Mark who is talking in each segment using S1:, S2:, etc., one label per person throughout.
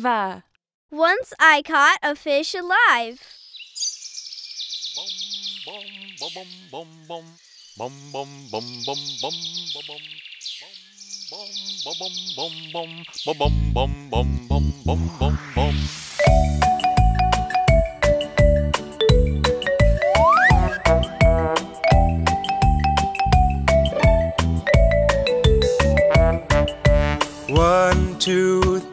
S1: alive.
S2: Once I caught a fish alive.
S3: One, two,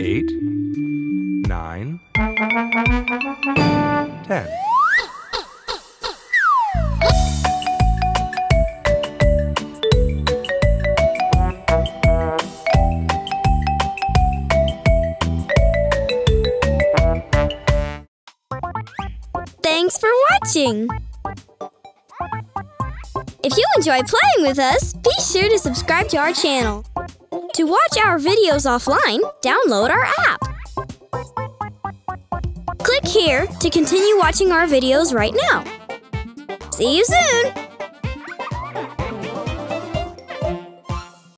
S3: eight, nine, ten.
S2: Thanks for watching! If you enjoy playing with us, be sure to subscribe to our channel. To watch our videos offline, download our app. Click here to continue watching our videos right now. See you soon!